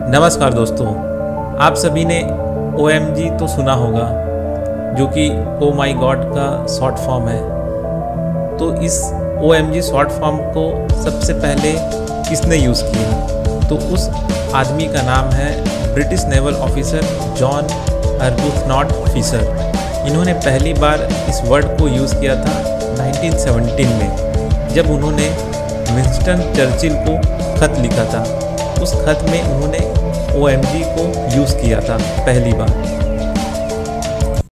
नमस्कार दोस्तों, आप सभी ने ओएमजी तो सुना होगा, जो कि ओ माई गॉड का शॉर्ट फॉर्म है। तो इस O M G short form को सबसे पहले किसने यूज़ किया? तो उस आदमी का नाम है British naval officer John Arbuthnot Fisher इन्होंने पहली बार इस वर्ड को यूज़ किया था 1917 में, जब उन्होंने विंस्टन चर्चिल को खत लिखा था। उस खत में उन्होंने ओ को यूज़ किया था पहली बार।